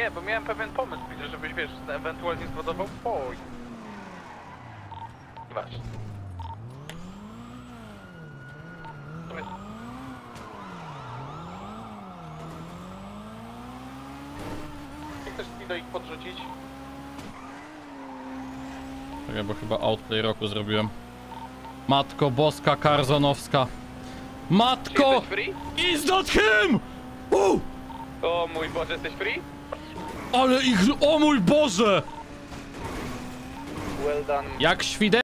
Nie, bo miałem pewien pomysł, widzę, żebyś, wiesz, ewentualnie zwodował poj. Właśnie. Jak chcesz mi do ich podrzucić? Czekaj, bo chyba outplay roku zrobiłem. Matko Boska Karzonowska. Matko! Is not him! U! O mój Boże, jesteś free? Ale ich... O mój Boże! Well done. Jak świde...